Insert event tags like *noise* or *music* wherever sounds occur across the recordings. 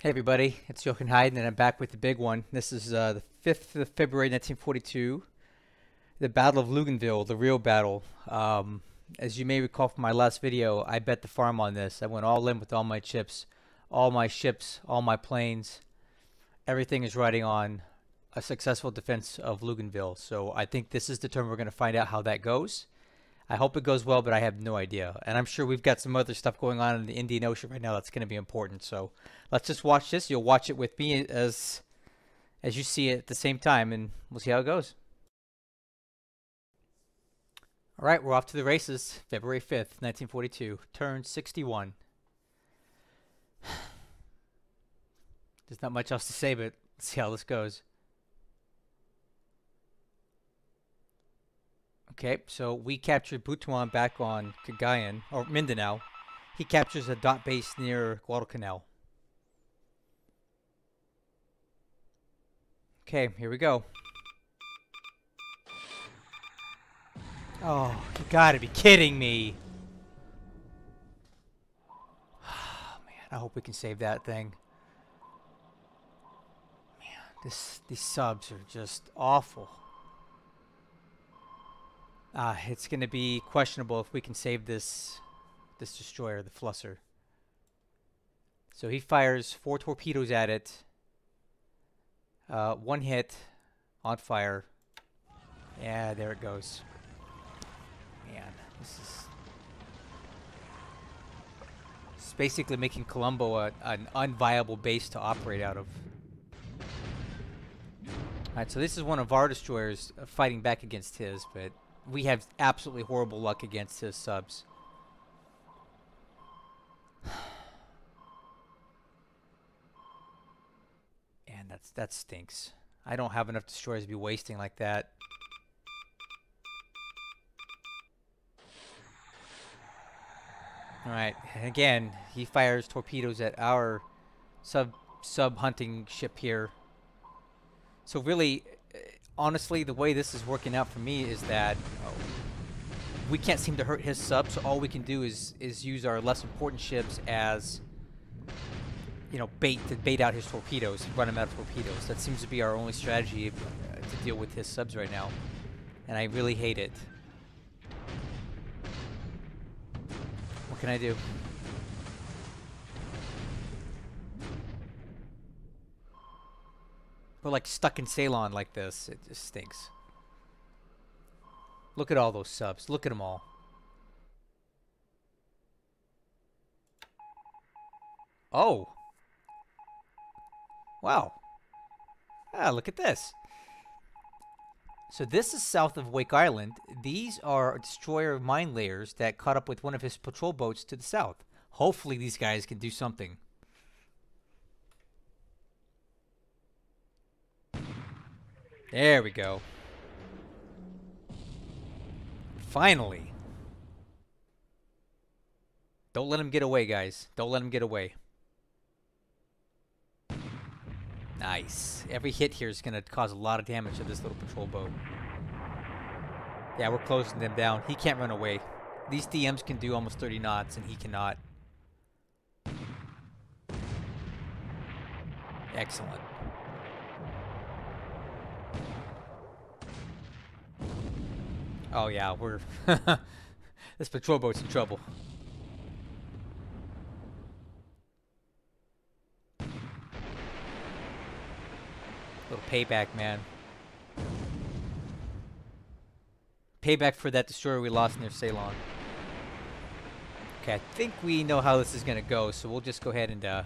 Hey everybody, it's Jochen Heiden and I'm back with the big one. This is uh, the 5th of February 1942, the Battle of Luganville, the real battle. Um, as you may recall from my last video, I bet the farm on this. I went all in with all my chips, all my ships, all my planes. Everything is riding on a successful defense of Luganville. So I think this is the term we're going to find out how that goes. I hope it goes well, but I have no idea. And I'm sure we've got some other stuff going on in the Indian Ocean right now that's going to be important. So let's just watch this. You'll watch it with me as as you see it at the same time, and we'll see how it goes. All right, we're off to the races. February 5th, 1942. Turn 61. *sighs* There's not much else to say, but let's see how this goes. Okay, so we captured Butuan back on Cagayan, or Mindanao. He captures a dot base near Guadalcanal. Okay, here we go. Oh, you gotta be kidding me. Oh, man, I hope we can save that thing. Man, this these subs are just awful. Uh, it's going to be questionable if we can save this this destroyer, the Flusser. So he fires four torpedoes at it. Uh, one hit on fire. Yeah, there it goes. Man, this is... It's basically making Colombo a, an unviable base to operate out of. Alright, so this is one of our destroyers uh, fighting back against his, but we have absolutely horrible luck against his subs. *sighs* and that's that stinks. I don't have enough destroyers to be wasting like that. Alright, again, he fires torpedoes at our sub sub hunting ship here. So really, eh, honestly, the way this is working out for me is that we can't seem to hurt his sub, so all we can do is is use our less important ships as you know bait to bait out his torpedoes, run him out of torpedoes. That seems to be our only strategy uh, to deal with his subs right now, and I really hate it. What can I do? We're like stuck in Ceylon like this. It just stinks. Look at all those subs. Look at them all. Oh. Wow. Ah, look at this. So this is south of Wake Island. These are destroyer mine layers that caught up with one of his patrol boats to the south. Hopefully these guys can do something. There we go. Finally. Don't let him get away, guys. Don't let him get away. Nice. Every hit here is going to cause a lot of damage to this little patrol boat. Yeah, we're closing them down. He can't run away. These DMs can do almost 30 knots, and he cannot. Excellent. Oh yeah, we're... *laughs* this patrol boat's in trouble. Little payback, man. Payback for that destroyer we lost near Ceylon. Okay, I think we know how this is going to go, so we'll just go ahead and uh,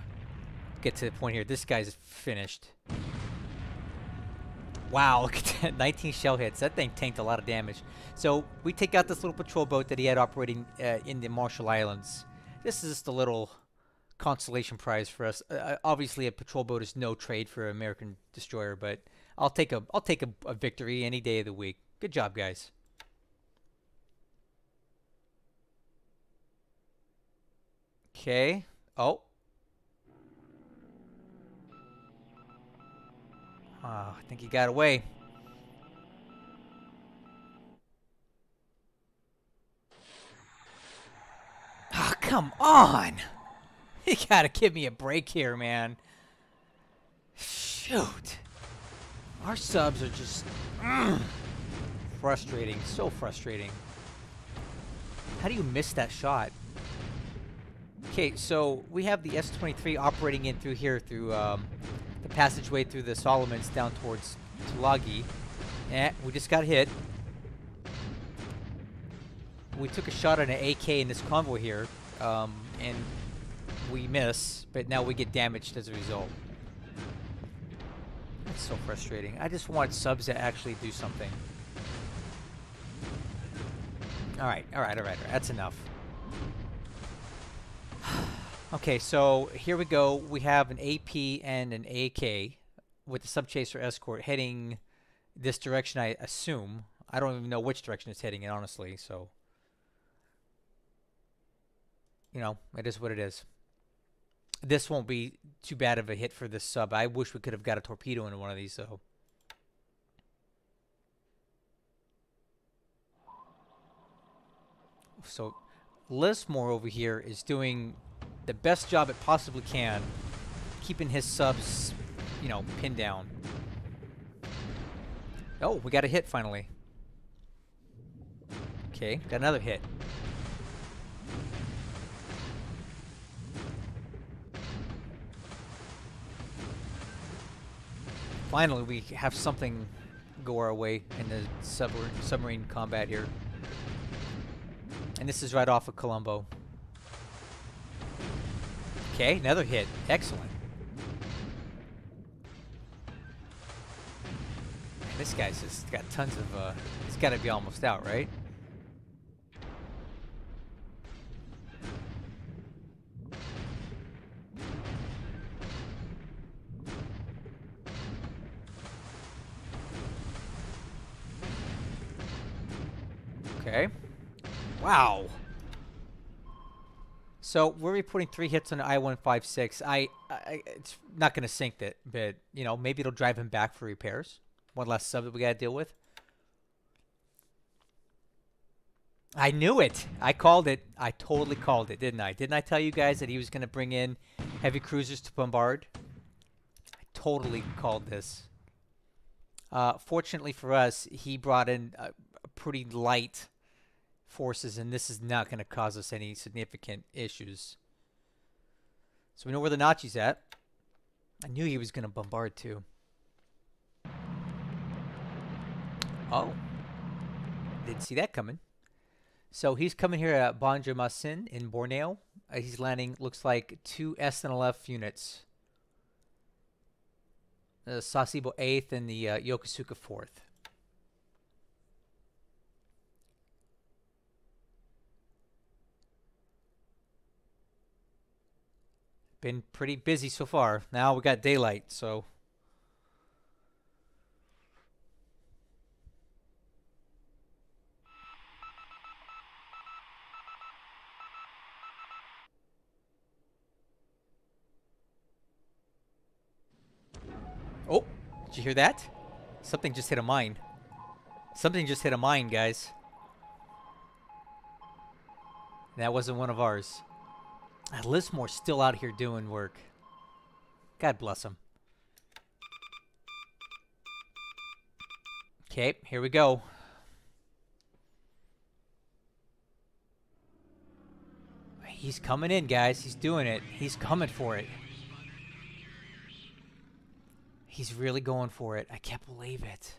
get to the point here. This guy's finished. Wow, look at that. *laughs* 19 shell hits. That thing tanked a lot of damage. So we take out this little patrol boat that he had operating uh, in the Marshall Islands. This is just a little consolation prize for us. Uh, uh obviously, a patrol boat is no trade for an American destroyer, but I'll take a I'll take a, a victory any day of the week. Good job, guys. Okay. Oh. Oh, I think he got away. Oh, come on! *laughs* You gotta give me a break here, man. Shoot. Our subs are just mm, frustrating. So frustrating. How do you miss that shot? Okay, so we have the S-23 operating in through here, through um, the passageway through the Solomons down towards Tulagi. And we just got hit. We took a shot on an AK in this convoy here, um, and we miss, but now we get damaged as a result. That's so frustrating. I just want subs to actually do something. Alright, alright, alright, alright. That's enough. Okay, so here we go. We have an AP and an AK with the subchaser escort heading this direction, I assume. I don't even know which direction it's heading in, honestly, so... You know, it is what it is. This won't be too bad of a hit for this sub. I wish we could have got a torpedo into one of these, though. So, Lismore over here is doing the best job it possibly can, keeping his subs, you know, pinned down. Oh, we got a hit finally. Okay, got another hit. Finally, we have something go our way in the submarine, combat here. And this is right off of Colombo. Okay, another hit. Excellent. This guy's just got tons of, uh, he's got to be almost out, right? So we're reporting three hits on I-156. I, I it's not going to sink that, but you know maybe it'll drive him back for repairs. One less sub that we got to deal with. I knew it. I called it. I totally called it, didn't I? Didn't I tell you guys that he was going to bring in heavy cruisers to bombard? I totally called this. Uh, fortunately for us, he brought in a, a pretty light forces, and this is not going to cause us any significant issues. So we know where the Nachi's at. I knew he was going to bombard too. Oh. Didn't see that coming. So he's coming here at Banjarmasin in Borneo. Uh, he's landing, looks like, two SNLF units. The Sasebo 8th and the uh, Yokosuka 4th. Been pretty busy so far. Now we got daylight, so Oh, did you hear that? Something just hit a mine. Something just hit a mine, guys. That wasn't one of ours. Lismore's still out here doing work. God bless him. Okay, here we go. He's coming in, guys. He's doing it. He's coming for it. He's really going for it. I can't believe it.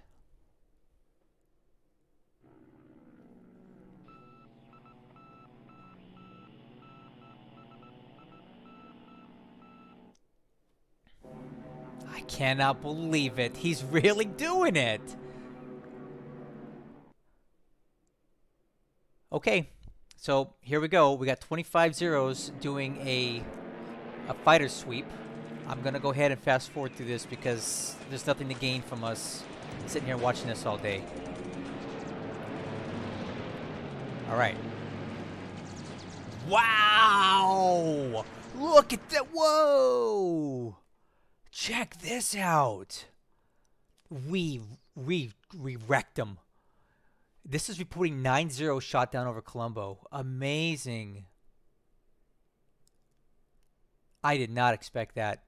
Cannot believe it. He's really doing it. Okay, so here we go. We got 25 zeros doing a, a fighter sweep. I'm going to go ahead and fast forward through this because there's nothing to gain from us sitting here watching this all day. All right. Wow! Look at that. Whoa! Check this out. We we we wrecked them. This is reporting 9-0 shot down over Colombo. Amazing. I did not expect that.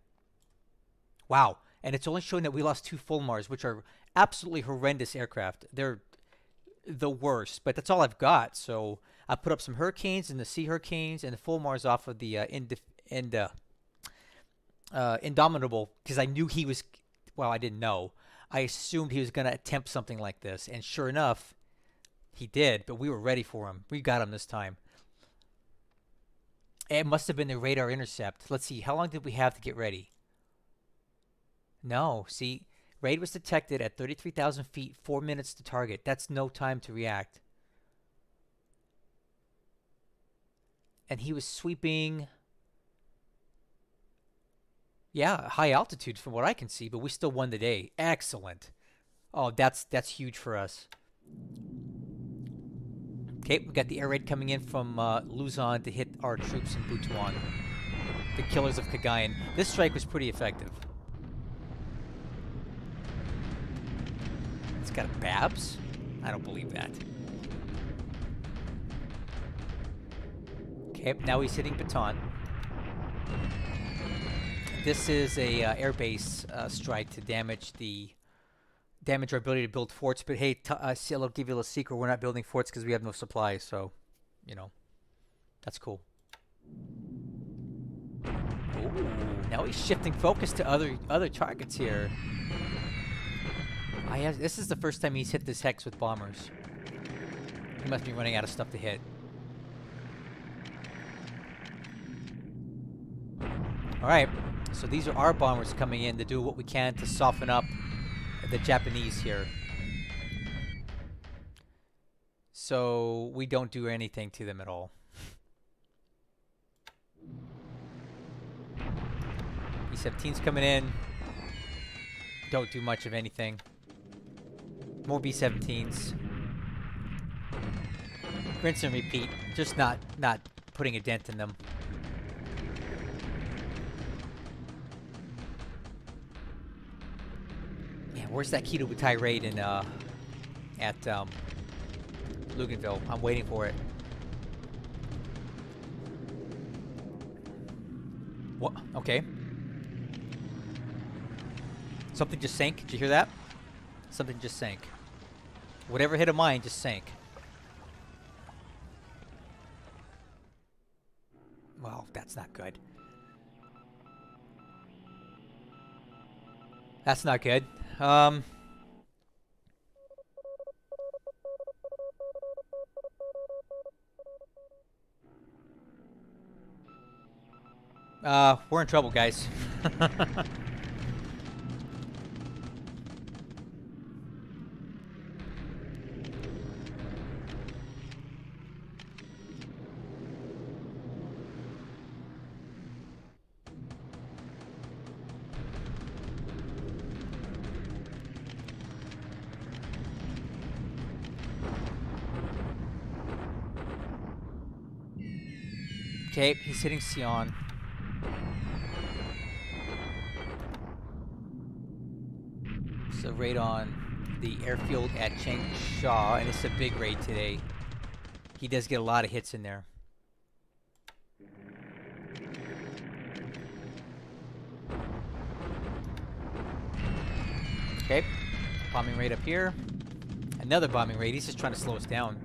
Wow. and it's only showing that we lost two Fulmars, which are absolutely horrendous aircraft. They're the worst, but that's all I've got. So I put up some Hurricanes and the Sea Hurricanes and the Fulmars off of the uh, Ind- Ind- uh, uh, Indomitable because I knew he was. Well, I didn't know. I assumed he was going to attempt something like this, and sure enough, he did. But we were ready for him. We got him this time. It must have been the radar intercept. Let's see. How long did we have to get ready? No. See, raid was detected at 33,000 feet, four minutes to target. That's no time to react. And he was sweeping. Yeah, high altitude from what I can see, but we still won the day. Excellent. Oh, that's that's huge for us. Okay, we got the air raid coming in from uh, Luzon to hit our troops in Butuan. The killers of Cagayan. This strike was pretty effective. It's got a Babs? I don't believe that. Okay, now he's hitting Bataan. This is a uh, airbase uh, strike to damage the damage our ability to build forts. But hey, t- uh, will give you a little secret. We're not building forts because we have no supplies. So, you know, that's cool. Ooh, now he's shifting focus to other other targets here. I have, this is the first time he's hit this hex with bombers. He must be running out of stuff to hit. Alright, so these are our bombers coming in to do what we can to soften up the Japanese here. So we don't do anything to them at all. B-17's coming in. Don't do much of anything. More B-17s. Rinse and repeat. Just not not putting a dent in them. Where's that Kido Butai raid in uh at um Luganville? I'm waiting for it. What? Okay. Something just sank. Did you hear that? Something just sank. Whatever hit a mine just sank. Well, that's not good. That's not good. Um... Uh, we're in trouble, guys. *laughs* hitting Sion. So raid on the airfield at Changsha, and it's a big raid today. He does get a lot of hits in there. Okay, bombing raid up here. Another bombing raid. He's just trying to slow us down.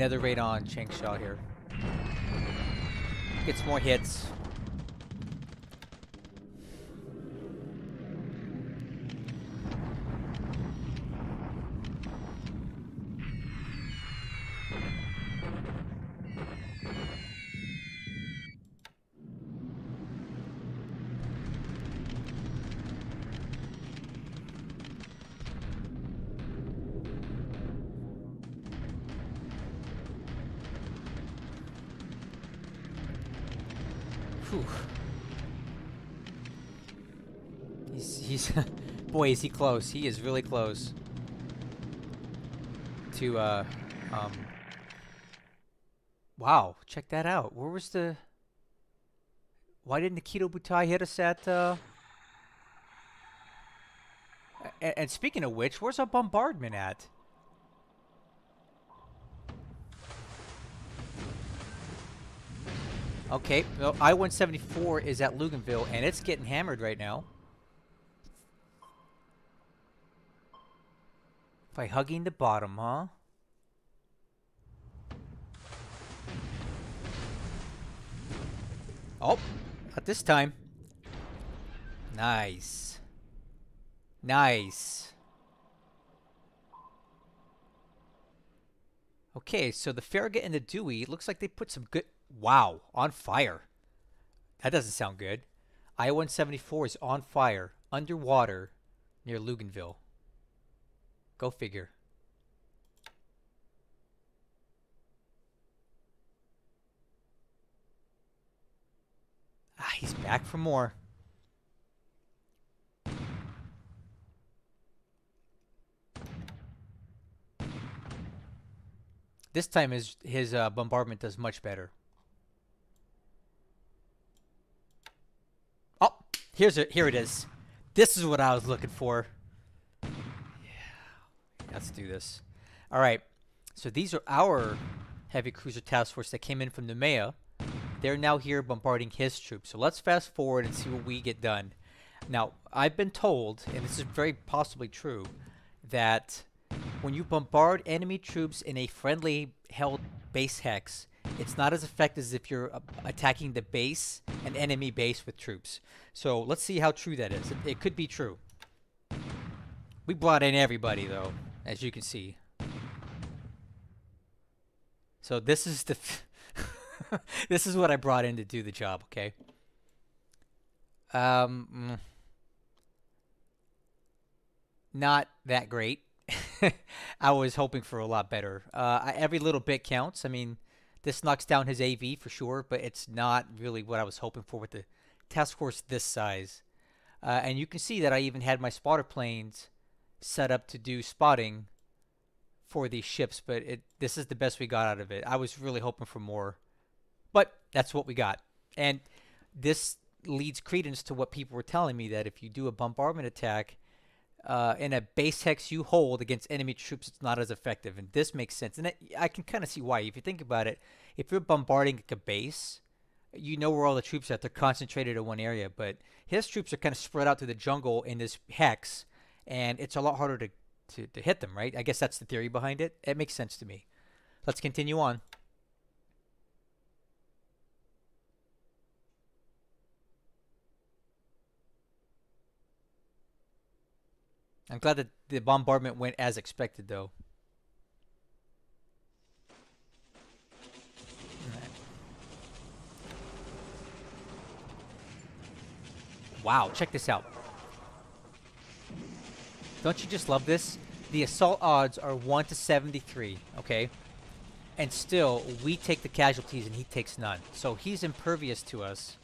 Another raid on Changsha here. Gets more hits. Boy, is he close. He is really close. to, uh, um, wow, check that out. Where was the, why didn't Kido Butai hit us at, uh, and, and speaking of which, where's our bombardment at? Okay, well, I-174 is at Luganville, and it's getting hammered right now. By hugging the bottom, huh? Oh, not this time. Nice. Nice. Okay, so the Farragut and the Dewey, it looks like they put some good... Wow, on fire. That doesn't sound good. I-174 is on fire, underwater, near Luganville. Go figure. Ah, he's back for more. This time his his uh, bombardment does much better. Oh, here's it. Here it is. This is what I was looking for. Let's do this. All right. So these are our heavy cruiser task force that came in from Noumea. They're now here bombarding his troops. So let's fast forward and see what we get done. Now, I've been told, and this is very possibly true, that when you bombard enemy troops in a friendly held base hex, it's not as effective as if you're uh, attacking the base, an enemy base with troops. So let's see how true that is. It, it could be true. We brought in everybody though, as you can see. So this is the *laughs* this is what I brought in to do the job, okay? Um, mm. not that great. *laughs* I was hoping for a lot better. Uh, every little bit counts. I mean, this knocks down his AV for sure, but it's not really what I was hoping for with the task force this size. Uh, and you can see that I even had my spotter planes set up to do spotting for these ships, but it this is the best we got out of it. I was really hoping for more, but that's what we got. And this leads credence to what people were telling me that if you do a bombardment attack uh, in a base hex you hold against enemy troops, it's not as effective. And this makes sense. And it, I can kind of see why. If you think about it, if you're bombarding like a base, you know where all the troops are. They're concentrated in one area. But his troops are kind of spread out through the jungle in this hex. And it's a lot harder to, to, to hit them, right? I guess that's the theory behind it. It makes sense to me. Let's continue on. I'm glad that the bombardment went as expected, though. Wow, check this out. Don't you just love this? The assault odds are 1 to 73, okay? And still, we take the casualties and he takes none. So he's impervious to us,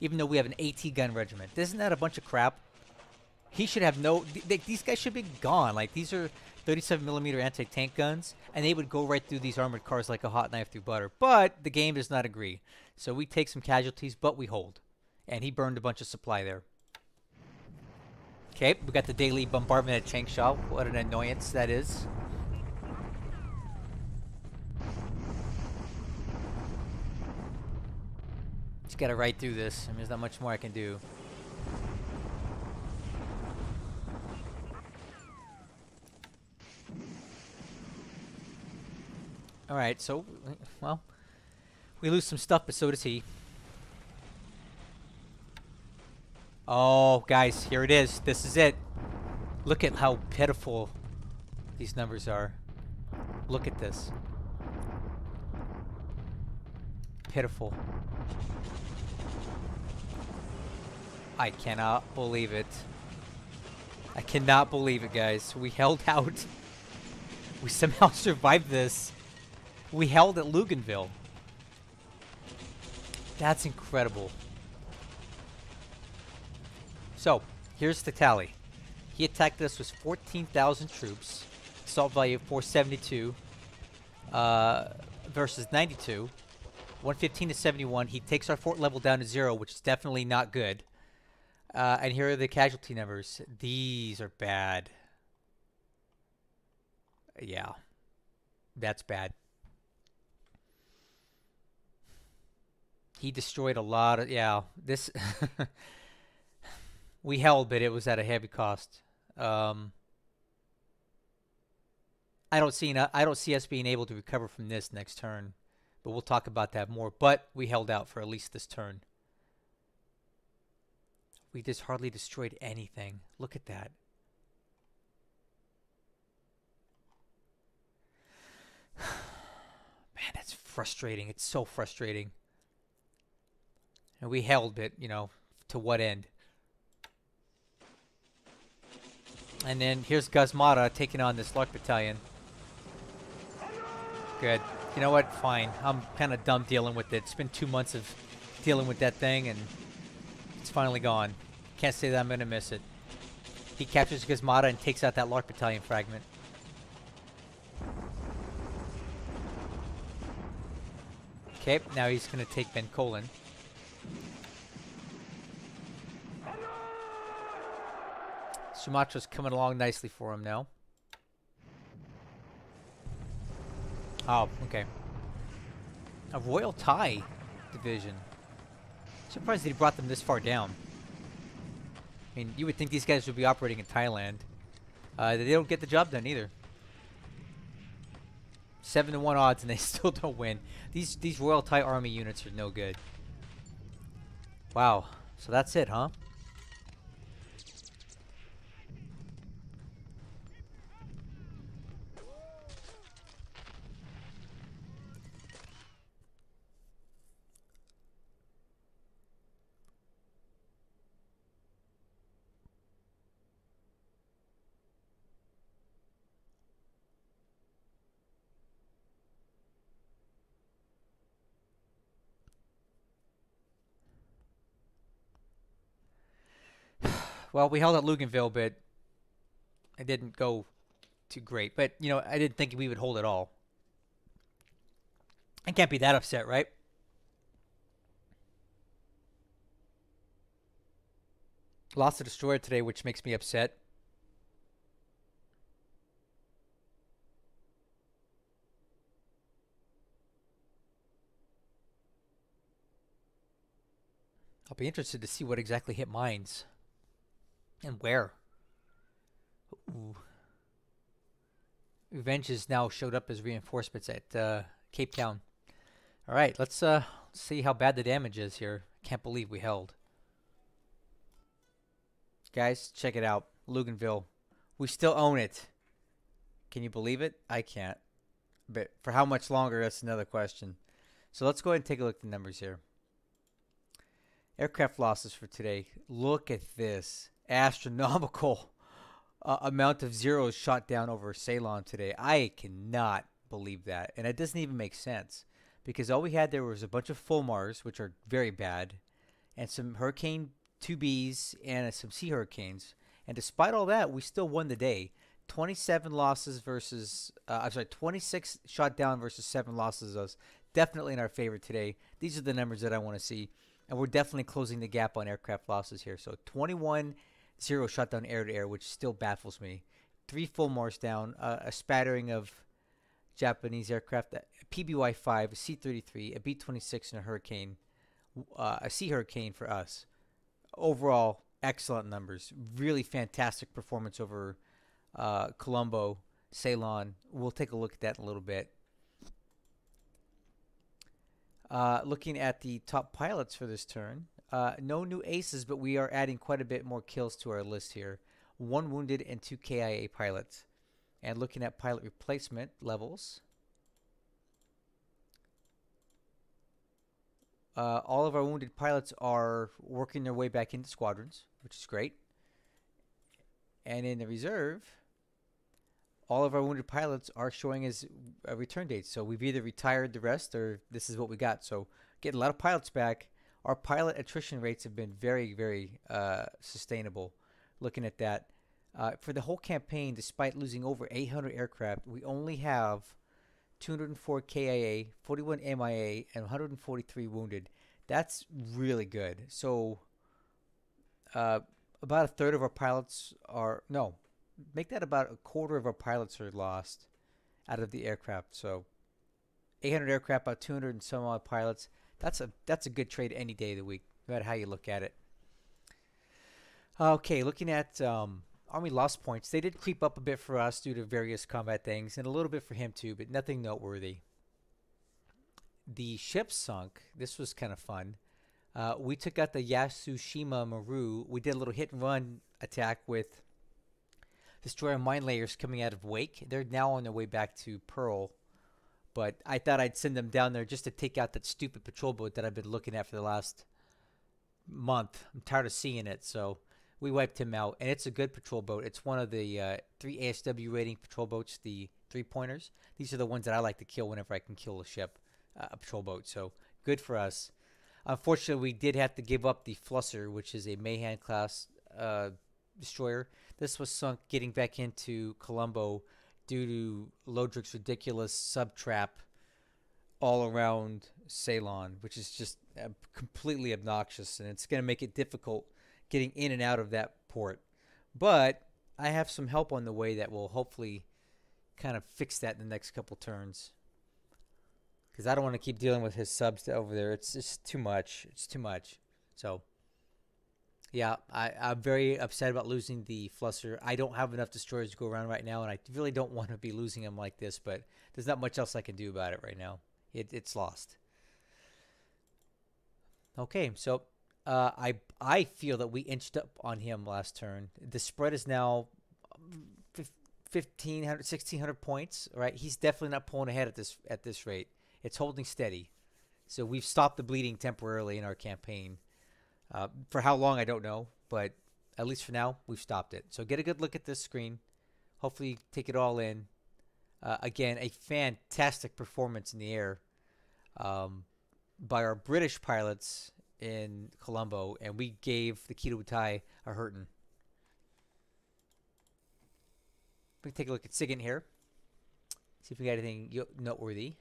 even though we have an AT gun regiment. Isn't that a bunch of crap? he should have no. Th these guys should be gone. Like these are 37 millimeter anti-tank guns, and they would go right through these armored cars like a hot knife through butter. But the game does not agree, so we take some casualties, but we hold. And he burned a bunch of supply there. Okay, we got the daily bombardment at Changsha. What an annoyance that is. Just gotta ride through this. I mean, there's not much more I can do. Alright, so, well, we lose some stuff, but so does he. Oh, guys, here it is. This is it. Look at how pitiful these numbers are. Look at this. Pitiful. I cannot believe it. I cannot believe it, guys. We held out. We somehow *laughs* survived this we held at Luganville. That's incredible. So, here's the tally. He attacked us with 14,000 troops, assault value of 472 uh, versus 92. 115 to 71. He takes our fort level down to zero, which is definitely not good. Uh, and here are the casualty numbers. These are bad. Yeah, that's bad. He destroyed a lot of, yeah, this, *laughs* we held, but it was at a heavy cost. Um, I don't see, I don't see us being able to recover from this next turn, but we'll talk about that more. But we held out for at least this turn. We just hardly destroyed anything. Look at that. *sighs* Man, that's frustrating. It's so frustrating. And we held it, you know, to what end? And then here's Gasmata taking on this Lark Battalion. Good. You know what? Fine. I'm kind of dumb dealing with it. It's been two months of dealing with that thing, and it's finally gone. Can't say that I'm going to miss it. He captures Gasmata and takes out that Lark Battalion fragment. Okay, now he's going to take Ben Colin. Sumatra's coming along nicely for him now. Oh, okay. A Royal Thai division. Surprised that he brought them this far down. I mean, you would think these guys would be operating in Thailand. Uh, they don't get the job done either. Seven to one odds, and they *laughs* still don't win. These these Royal Thai Army units are no good. Wow. So that's it, huh? Well, we held at Luganville, but it didn't go too great. But, you know, I didn't think we would hold it all. I can't be that upset, right? Lost a destroyer today, which makes me upset. I'll be interested to see what exactly hit mines. And where? Ooh. Revenge has now showed up as reinforcements at uh, Cape Town. All right, let's uh, see how bad the damage is here. Can't believe we held. Guys, check it out. Luganville. We still own it. Can you believe it? I can't. But for how much longer, that's another question. So let's go ahead and take a look at the numbers here. Aircraft losses for today. Look at this astronomical *laughs* uh, amount of zeros shot down over Ceylon today. I cannot believe that. And it doesn't even make sense because all we had there was a bunch of Fulmars, which are very bad, and some Hurricane 2Bs and some Sea Hurricanes. And despite all that, we still won the day. 27 losses versus, uh, I'm sorry, 26 shot down versus 7 losses us. Definitely in our favor today. These are the numbers that I want to see. And we're definitely closing the gap on aircraft losses here. So 21 zero shot down air to air, which still baffles me. Three Fulmars down, uh, a spattering of Japanese aircraft, a PBY 5, a C 33, a B 26, and a Hurricane, uh, a Sea Hurricane for us. Overall, excellent numbers. Really fantastic performance over uh, Colombo, Ceylon. We'll take a look at that in a little bit. Uh, looking at the top pilots for this turn, uh, no new aces, but we are adding quite a bit more kills to our list here. One wounded and two KIA pilots. And looking at pilot replacement levels, uh, all of our wounded pilots are working their way back into squadrons, which is great. And in the reserve, all of our wounded pilots are showing as a return date. So we've either retired the rest or this is what we got. So getting a lot of pilots back our pilot attrition rates have been very, very uh, sustainable. Looking at that, Uh, for the whole campaign, despite losing over 800 aircraft, we only have 204 KIA, 41 MIA, and 143 wounded. That's really good. So, uh, about a third of our pilots are no, make that about a quarter of our pilots are lost out of the aircraft. So, 800 aircraft, about 200 and some odd pilots. That's a that's a good trade any day of the week, no matter how you look at it. Okay, looking at um, Army lost points. They did creep up a bit for us due to various combat things, and a little bit for him too, but nothing noteworthy. The ship sunk. This was kind of fun. Uh, we took out the Yasushima Maru. We did a little hit and run attack with destroyer mine layers coming out of Wake. They're now on their way back to Pearl. But I thought I'd send them down there just to take out that stupid patrol boat that I've been looking at for the last month. I'm tired of seeing it, so we wiped him out. And it's a good patrol boat. It's one of the uh, three ASW rating patrol boats, the three pointers. These are the ones that I like to kill whenever I can kill a ship, uh, a patrol boat. So good for us. Unfortunately, we did have to give up the Flusser, which is a Mahan class uh, destroyer. This was sunk getting back into Colombo due to Lodrik's ridiculous sub trap all around Ceylon, which is just uh, completely obnoxious, and it's going to make it difficult getting in and out of that port. But I have some help on the way that will hopefully kind of fix that in the next couple turns. Because I don't want to keep dealing with his subs over there. It's just too much. It's too much. So yeah, I, I'm very upset about losing the Flusser. I don't have enough destroyers to go around right now, and I really don't want to be losing them like this, but there's not much else I can do about it right now. It, it's lost. Okay, so uh, I I feel that we inched up on him last turn. The spread is now 1500 1600 points, right? He's definitely not pulling ahead at this at this rate. It's holding steady. So we've stopped the bleeding temporarily in our campaign. Uh, for how long, I don't know, but at least for now, we've stopped it. So get a good look at this screen. Hopefully, take it all in. Uh, again, a fantastic performance in the air um, by our British pilots in Colombo, and we gave the Kido Butai a hurting. We can take a look at SIGINT here. See if we got anything noteworthy.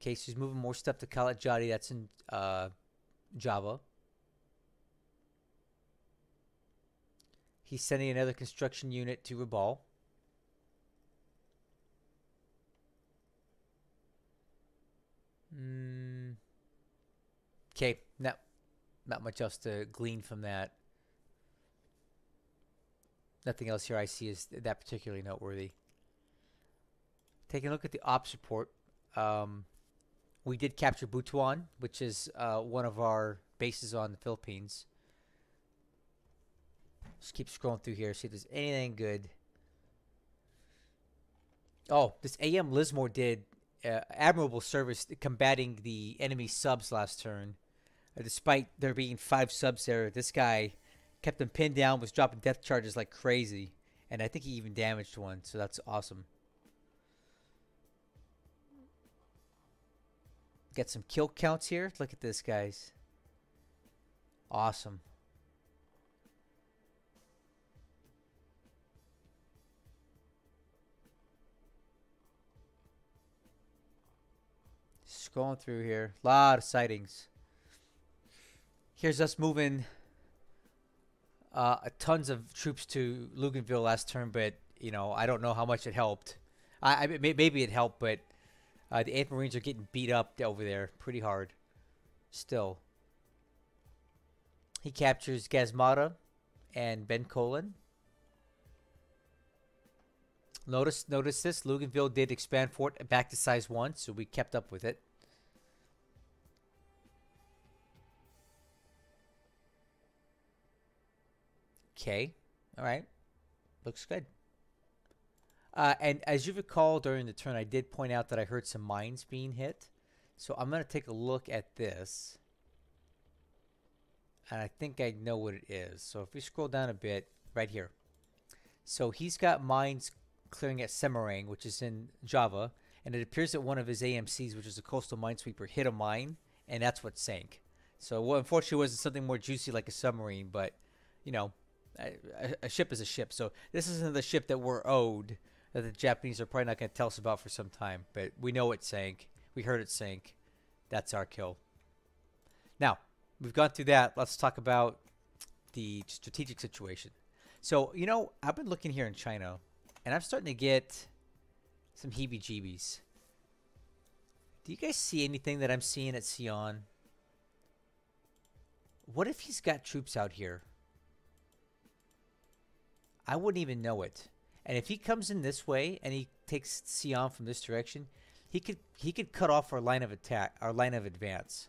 Okay, so he's moving more stuff to Kalidjati. That's in uh, Java. He's sending another construction unit to Rabaul. Mm. Okay, not, not much else to glean from that. Nothing else here I see is that particularly noteworthy. Taking a look at the ops report. Um, we did capture Butuan, which is uh, one of our bases on the Philippines. Just keep scrolling through here, see if there's anything good. Oh, this AM Lismore did uh, admirable service combating the enemy subs last turn. Uh, despite there being five subs there, this guy kept them pinned down, was dropping depth charges like crazy. And I think he even damaged one, so that's awesome. Get some kill counts here. Look at this, guys. Awesome. Scrolling through here. A lot of sightings. Here's us moving uh, tons of troops to Luganville last turn, but, you know, I don't know how much it helped. I, I Maybe it helped, but uh, the 8th Marines are getting beat up over there pretty hard. Still. He captures Gasmata and Ben Colin. Notice notice this. Luganville did expand fort back to size 1, so we kept up with it. Okay. All right. Looks good. Uh, and as you recall during the turn, I did point out that I heard some mines being hit. So I'm going to take a look at this. And I think I know what it is. So if we scroll down a bit, right here. So he's got mines clearing at Semarang, which is in Java. And it appears that one of his AMCs, which is a coastal minesweeper, hit a mine. And that's what sank. So well, unfortunately, it wasn't something more juicy like a submarine. But, you know, a, a ship is a ship. So this isn't the ship that we're owed that the Japanese are probably not going to tell us about for some time. But we know it sank. We heard it sank. That's our kill. Now, we've gone through that. Let's talk about the strategic situation. So, you know, I've been looking here in China, and I'm starting to get some heebie-jeebies. Do you guys see anything that I'm seeing at Xi'an? What if he's got troops out here? I wouldn't even know it. And if he comes in this way and he takes Sion from this direction, he could he could cut off our line of attack, our line of advance.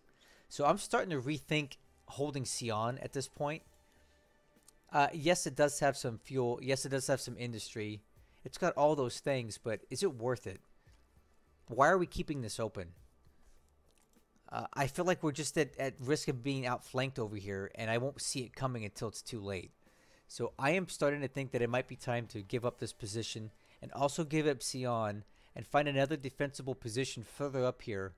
So I'm starting to rethink holding Sion at this point. Uh, yes, it does have some fuel. Yes, it does have some industry. It's got all those things, but is it worth it? Why are we keeping this open? Uh, I feel like we're just at, at risk of being outflanked over here, and I won't see it coming until it's too late. So I am starting to think that it might be time to give up this position and also give up Sion and find another defensible position further up here.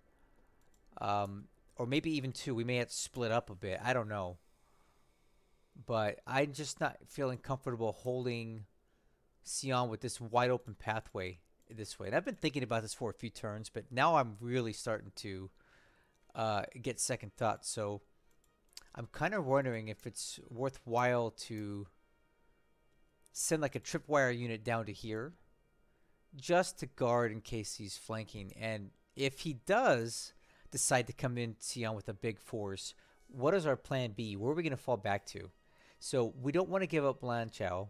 Um, or maybe even two. We may have to split up a bit. I don't know. But I'm just not feeling comfortable holding Sion with this wide open pathway this way. And I've been thinking about this for a few turns, but now I'm really starting to uh, get second thoughts. So I'm kind of wondering if it's worthwhile to send like a tripwire unit down to here just to guard in case he's flanking. And if he does decide to come in Xi'an with a big force, what is our plan B? Where are we going to fall back to? So we don't want to give up Lanchow,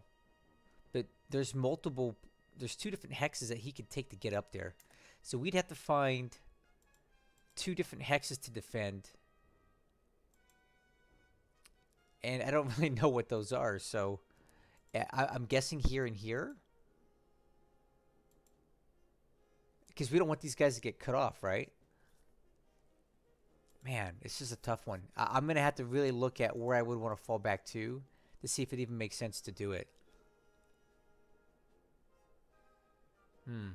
but there's multiple, there's two different hexes that he could take to get up there. So we'd have to find two different hexes to defend. And I don't *laughs* really know what those are, so I, I'm guessing here and here. Because we don't want these guys to get cut off, right? man, this is a tough one. I- am going to have to really look at where I would want to fall back to to see if it even makes sense to do it. Hmm.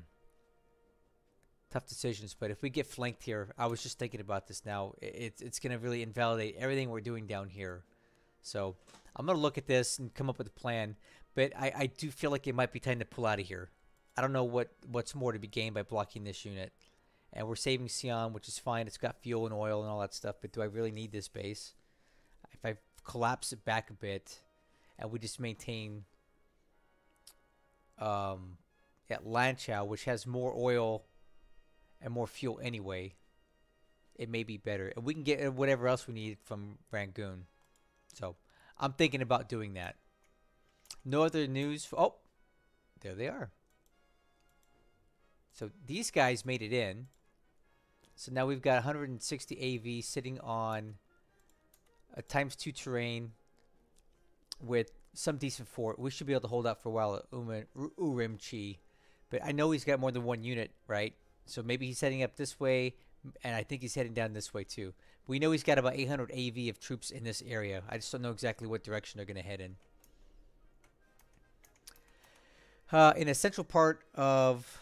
Tough decisions, but if we get flanked here, I was just thinking about this now. It's it's going to really invalidate everything we're doing down here. So I'm going to look at this and come up with a plan. But I, I do feel like it might be time to pull out of here. I don't know what, what's more to be gained by blocking this unit. And we're saving Xi'an, which is fine. It's got fuel and oil and all that stuff. But do I really need this base? If I collapse it back a bit and we just maintain um, at Lanchow, which has more oil and more fuel anyway, it may be better. And we can get whatever else we need from Rangoon. So I'm thinking about doing that. No other news. Oh, there they are. So these guys made it in. So now we've got 160 AV sitting on a times 2 terrain with some decent fort. We should be able to hold out for a while at Urumqi. But I know he's got more than one unit, right? So maybe he's heading up this way, and I think he's heading down this way too. We know he's got about 800 AV of troops in this area. I just don't know exactly what direction they're going to head in. Uh, in a central part of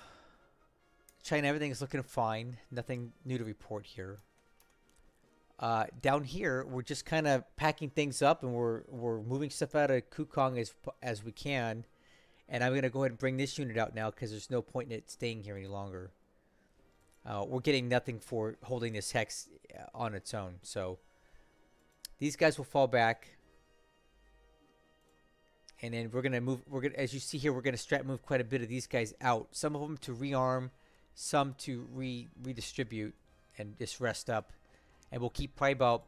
China, everything is looking fine. Nothing new to report here. Uh, down here, we're just kind of packing things up and we're we're moving stuff out of Kukong as as we can. And I'm gonna go ahead and bring this unit out now because there's no point in it staying here any longer. Uh, we're getting nothing for holding this hex uh, on its own, so these guys will fall back. And then we're gonna move. We're gonna, as you see here, we're gonna strat move quite a bit of these guys out. Some of them to rearm some to re redistribute and just rest up. And we'll keep probably about,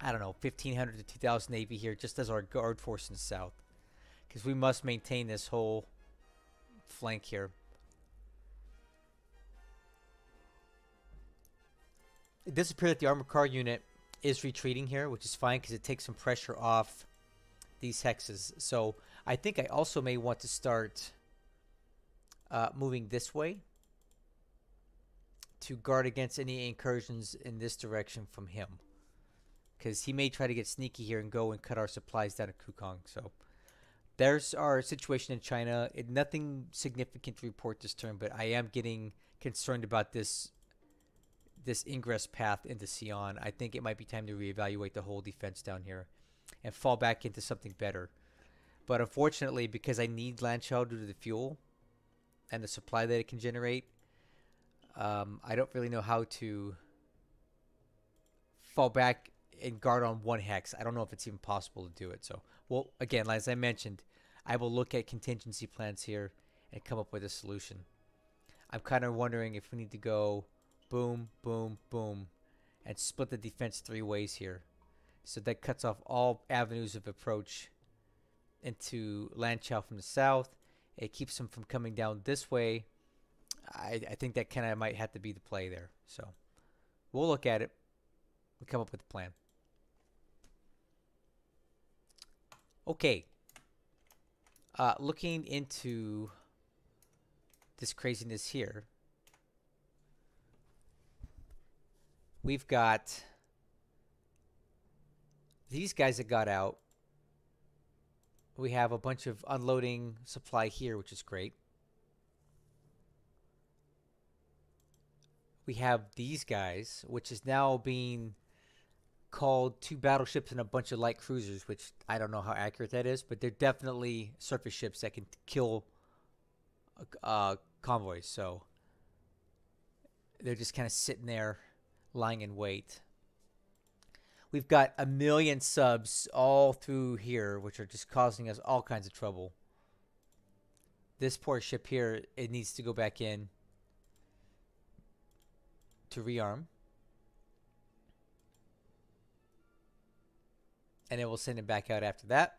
I don't know, 1,500 to 2,000 AV here just as our guard force in the south. Because we must maintain this whole flank here. It does appear that the armored car unit is retreating here, which is fine because it takes some pressure off these hexes. So I think I also may want to start uh, moving this way to guard against any incursions in this direction from him. Because he may try to get sneaky here and go and cut our supplies down at Kukong. So there's our situation in China. It, nothing significant to report this turn, but I am getting concerned about this this ingress path into Xi'an. I think it might be time to reevaluate the whole defense down here and fall back into something better. But unfortunately, because I need shell due to the fuel and the supply that it can generate, um, I don't really know how to fall back and guard on one hex. I don't know if it's even possible to do it. So, well, again, as I mentioned, I will look at contingency plans here and come up with a solution. I'm kind of wondering if we need to go boom, boom, boom, and split the defense three ways here. So that cuts off all avenues of approach into Lanchow from the south. It keeps them from coming down this way. I, I think that kind of might have to be the play there. So we'll look at it. We'll come up with a plan. Okay. Uh, looking into this craziness here, we've got these guys that got out. We have a bunch of unloading supply here, which is great. We have these guys, which is now being called two battleships and a bunch of light cruisers, which I don't know how accurate that is, but they're definitely surface ships that can kill uh, convoys. So they're just kind of sitting there, lying in wait. We've got a million subs all through here, which are just causing us all kinds of trouble. This poor ship here, it needs to go back in to rearm. and then we'll send it back out after that.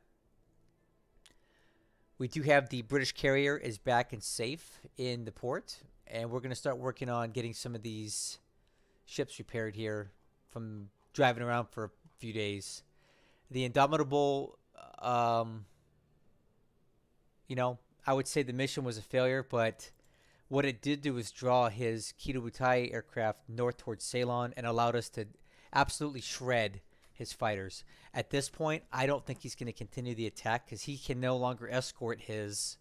We do have the British carrier is back and safe in the port, and we're going to start working on getting some of these ships repaired here from driving around for a few days. The Indomitable, um, you know, I would say the mission was a failure, but what it did do was draw his Kido Butai aircraft north towards Ceylon and allowed us to absolutely shred his fighters. At this point, I don't think he's going to continue the attack because he can no longer escort his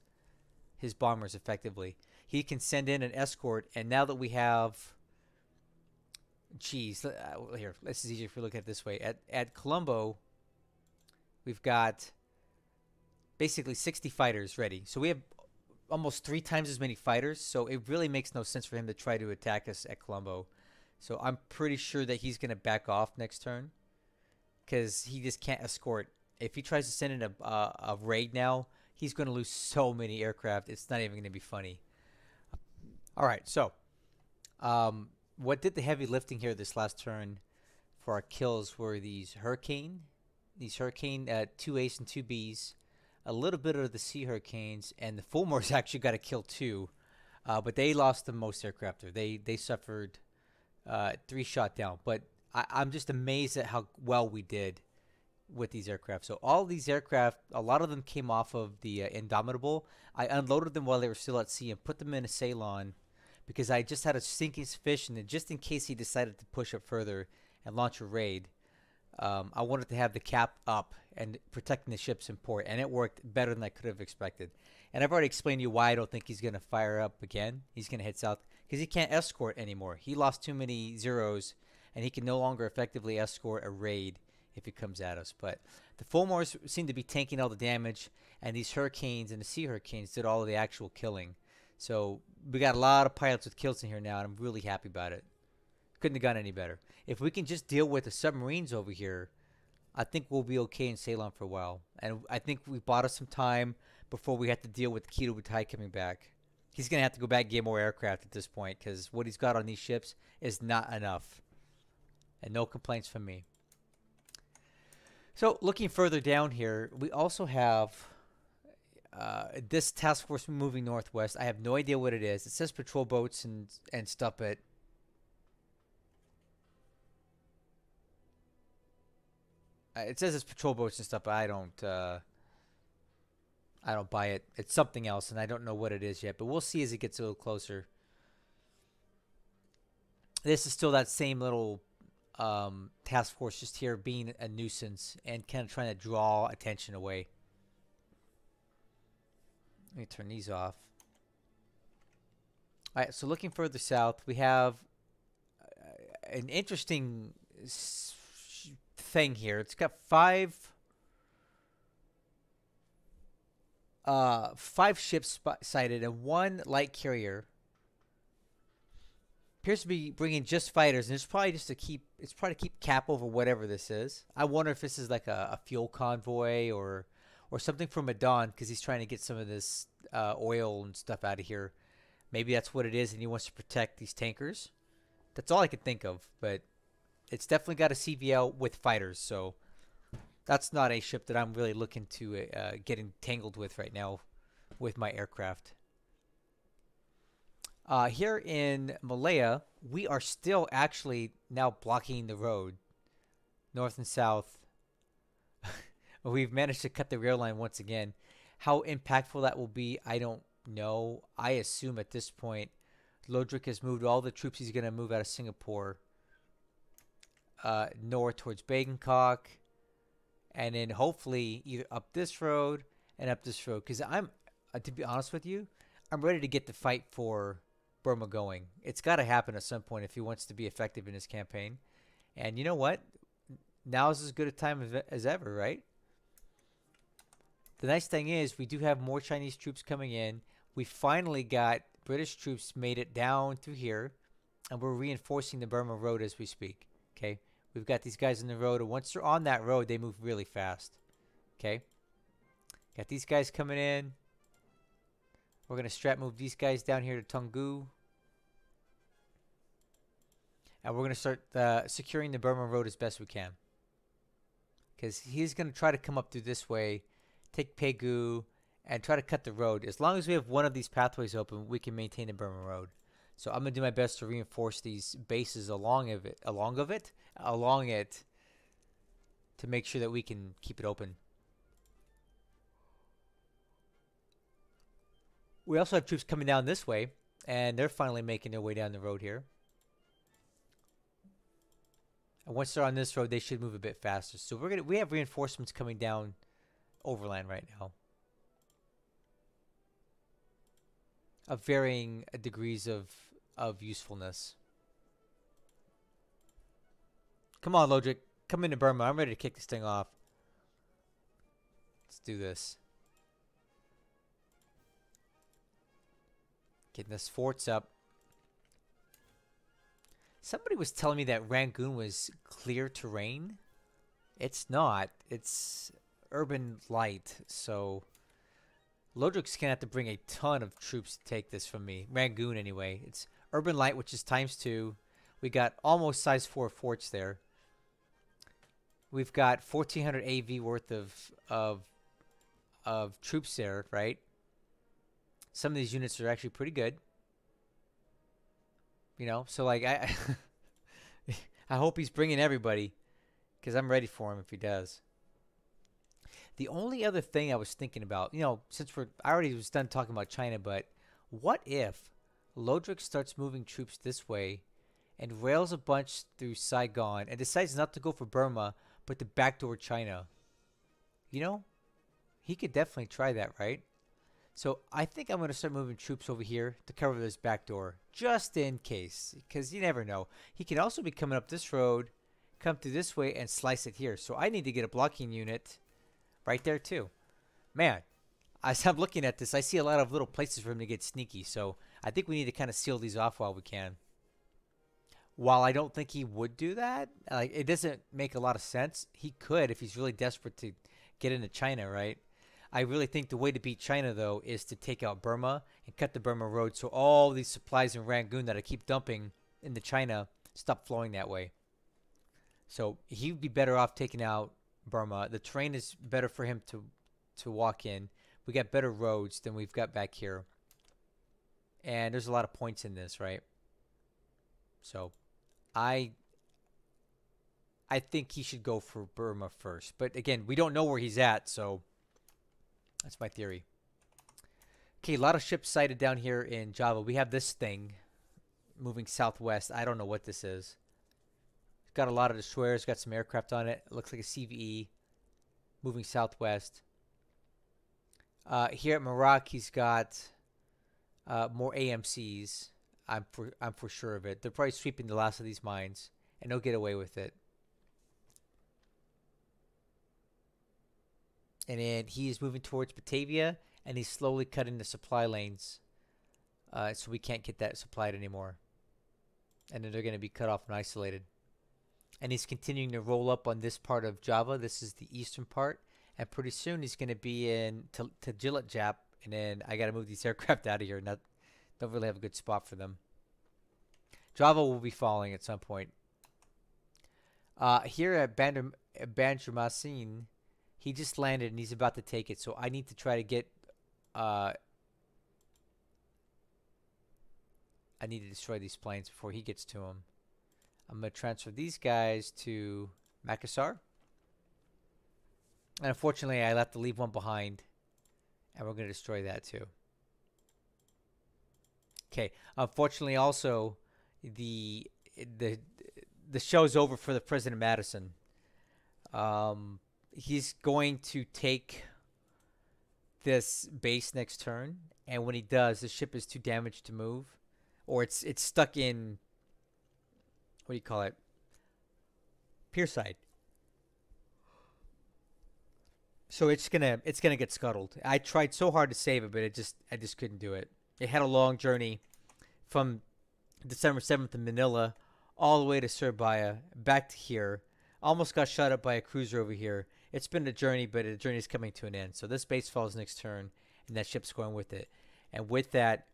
his bombers effectively. He can send in an escort, and now that we have, geez, uh, here, this is easier if we look at it this way. At at Colombo, we've got basically 60 fighters ready. So we have almost three times as many fighters. So it really makes no sense for him to try to attack us at Colombo. So I'm pretty sure that he's going to back off next turn because he just can't escort. If he tries to send in a, uh, a raid now, he's going to lose so many aircraft. It's not even going to be funny. All right, so um, what did the heavy lifting here this last turn for our kills were these Hurricane, these Hurricane uh, two A's and two B's, a little bit of the Sea Hurricanes, and the Fulmars *laughs* actually got a kill too, uh, but they lost the most aircraft there. They they suffered uh, three shot down, but I, I'm just amazed at how well we did with these aircraft. So all these aircraft, a lot of them came off of the uh, Indomitable. I unloaded them while they were still at sea and put them in a Ceylon because I just had a sinking suspicion that just in case he decided to push up further and launch a raid, um, I wanted to have the cap up and protecting the ships in port, and it worked better than I could have expected. And I've already explained to you why I don't think he's going to fire up again. He's going to head south because he can't escort anymore. He lost too many zeros and he can no longer effectively escort a raid if it comes at us. But the Fulmars seem to be tanking all the damage, and these Hurricanes and the Sea Hurricanes did all of the actual killing. So we got a lot of pilots with kills in here now, and I'm really happy about it. Couldn't have gone any better. If we can just deal with the submarines over here, I think we'll be okay in Ceylon for a while. And I think we bought us some time before we have to deal with Kido Butai coming back. He's going to have to go back and get more aircraft at this point because what he's got on these ships is not enough and no complaints from me. So looking further down here, we also have uh, this task force moving northwest. I have no idea what it is. It says patrol boats and and stuff, but uh, it says it's patrol boats and stuff. But I don't. Uh, I don't buy it. It's something else, and I don't know what it is yet. But we'll see as it gets a little closer. This is still that same little um, task force just here being a nuisance and kind of trying to draw attention away. Let me turn these off. All right, so looking further south, we have uh, an interesting thing here. It's got five uh, five ships sighted and one light carrier. Appears to be bringing just fighters, and it's probably just to keep. It's probably to keep cap over whatever this is. I wonder if this is like a, a fuel convoy or or something from Adon because he's trying to get some of this uh, oil and stuff out of here. Maybe that's what it is, and he wants to protect these tankers. That's all I could think of, but it's definitely got a CVL with fighters, so that's not a ship that I'm really looking to uh, get entangled with right now with my aircraft. Uh, here in Malaya, we are still actually now blocking the road, north and south. *laughs* We've managed to cut the rail line once again. How impactful that will be, I don't know. I assume at this point, Lodrik has moved all the troops he's going to move out of Singapore uh, north towards Bangkok, and then hopefully either up this road and up this road. Because I'm, uh, to be honest with you, I'm ready to get the fight for Burma going. It's got to happen at some point if he wants to be effective in his campaign. And you know what? Now is as good a time as ever, right? The nice thing is we do have more Chinese troops coming in. We finally got British troops made it down through here, and we're reinforcing the Burma Road as we speak. Okay, we've got these guys in the road, and once they're on that road, they move really fast. Okay, got these guys coming in. We're gonna strat move these guys down here to Toungoo. And we're going to start uh, securing the Burma Road as best we can. Because he's going to try to come up through this way, take Pegu, and try to cut the road. As long as we have one of these pathways open, we can maintain the Burma Road. So I'm gonna do my best to reinforce these bases along of it, along of it, along it, to make sure that we can keep it open. We also have troops coming down this way, and they're finally making their way down the road here. And once they're on this road, they should move a bit faster. So we're gonna we have reinforcements coming down overland right now. of varying degrees of of usefulness. Come on, Lodrik. Come into Burma. I'm ready to kick this thing off. Let's do this. Getting this forts up. Somebody was telling me that Rangoon was clear terrain. It's not. It's urban light, so Lodrik's gonna have to bring a ton of troops to take this from me. Rangoon, anyway. It's Urban Light, which is times two. We got almost size four forts there. We've got 1,400 AV worth of of of troops there, right? Some of these units are actually pretty good. You know, so like I, *laughs* I hope he's bringing everybody, because I'm ready for him if he does. The only other thing I was thinking about, you know, since we're I already was done talking about China, but what if Lodrik starts moving troops this way and rails a bunch through Saigon and decides not to go for Burma but to backdoor China? You know, he could definitely try that, right? So I think I'm going to start moving troops over here to cover this back door, just in case, because you never know. He can also be coming up this road, come through this way, and slice it here. So I need to get a blocking unit right there too. Man, as I'm looking at this, I see a lot of little places for him to get sneaky. So I think we need to kind of seal these off while we can. While I don't think he would do that, like it doesn't make a lot of sense. He could if he's really desperate to get into China, right? I really think the way to beat China though is to take out Burma and cut the Burma road so all these supplies in Rangoon that I keep dumping into China stop flowing that way. So he'd be better off taking out Burma. The terrain is better for him to to walk in. We got better roads than we've got back here. And there's a lot of points in this, right? So I I think he should go for Burma first. But again, we don't know where he's at, so that's my theory. Okay, a lot of ships sighted down here in Java. We have this thing moving southwest. I don't know what this is. Got a lot of destroyers, got some aircraft on it. it looks like a CVE moving southwest. Uh, here at Merak, he's got uh, more AMCs. I'm for I'm for sure of it. They're probably sweeping the last of these mines, and they'll get away with it. And then he is moving towards Batavia, and he's slowly cutting the supply lanes uh, so we can't get that supplied anymore. And then they're going to be cut off and isolated. And he's continuing to roll up on this part of Java. This is the eastern part. And pretty soon he's going to be in to Kalidjati, And then I got to move these *laughs* aircraft out of here. Not, don't really have a good spot for them. Java will be falling at some point. Uh, here at Bandar Banjarmasin, he just landed and he's about to take it. So I need to try to get. Uh, I need to destroy these planes before he gets to them. I'm going to transfer these guys to Makassar. And unfortunately, I left to leave one behind. And we're going to destroy that too. Okay. Unfortunately, also, the the the show's over for the President Madison. Um, he's going to take this base next turn, and when he does, the ship is too damaged to move, or it's it's stuck in. What do you call it? Pierside. So it's gonna it's gonna get scuttled. I tried so hard to save it, but it just I just couldn't do it. It had a long journey from December seventh in Manila all the way to Surabaya, back to here. Almost got shot up by a cruiser over here. It's been a journey, but the journey is coming to an end. So this base falls next turn, and that ship's going with it. And with that,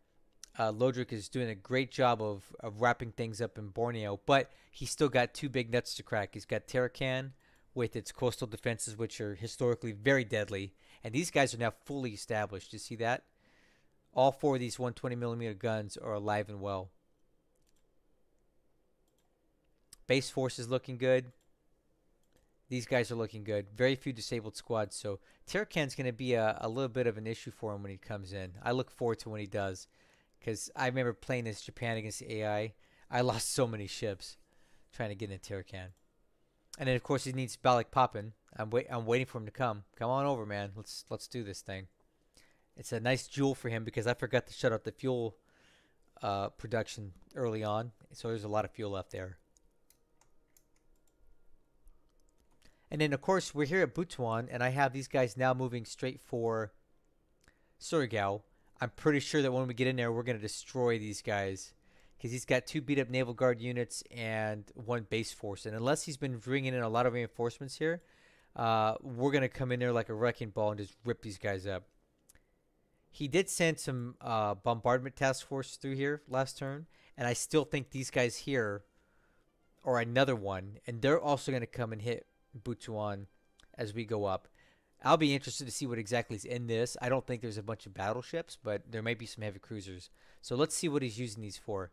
uh, Lodrik is doing a great job of, of wrapping things up in Borneo, but he's still got two big nuts to crack. He's got Tarakan with its coastal defenses, which are historically very deadly, and these guys are now fully established. You see that? All four of these 120 millimeter guns are alive and well. Base force is looking good. These guys are looking good. Very few disabled squads. So Tarakan's going to be a, a little bit of an issue for him when he comes in. I look forward to when he does. Because I remember playing this Japan against the AI. I lost so many ships trying to get in Tarakan. And then of course he needs Balikpapan. I'm wait I'm waiting for him to come. Come on over, man. Let's let's do this thing. It's a nice jewel for him because I forgot to shut off the fuel uh, production early on. So there's a lot of fuel left there. And then, of course, we're here at Butuan, and I have these guys now moving straight for Surigao. I'm pretty sure that when we get in there, we're going to destroy these guys. Because he's got two beat-up Naval Guard units and one base force. And unless he's been bringing in a lot of reinforcements here, uh, we're going to come in there like a wrecking ball and just rip these guys up. He did send some uh, bombardment task force through here last turn. And I still think these guys here are another one. And they're also going to come and hit Butuan as we go up. I'll be interested to see what exactly is in this. I don't think there's a bunch of battleships, but there might be some heavy cruisers. So let's see what he's using these for.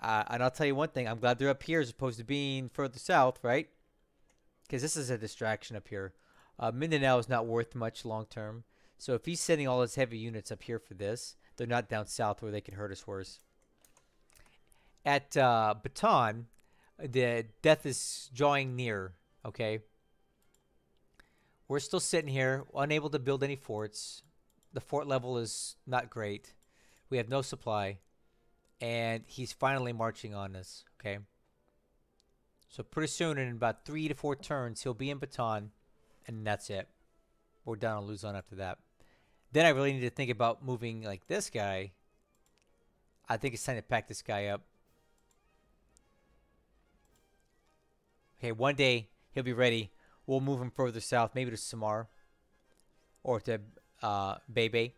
Uh, and I'll tell you one thing. I'm glad they're up here as opposed to being further south, right? Because this is a distraction up here. Uh, Mindanao is not worth much long term. So if he's sending all his heavy units up here for this, they're not down south where they can hurt us worse. At uh, Bataan, the death is drawing near. Okay. We're still sitting here, unable to build any forts. The fort level is not great. We have no supply. And he's finally marching on us. Okay. So pretty soon, in about three to four turns, he'll be in Bataan. And that's it. We're down on Luzon after that. Then I really need to think about moving like this guy. I think it's time to pack this guy up. Okay, one day he'll be ready. We'll move him further south, maybe to Samar or to uh, Bebe.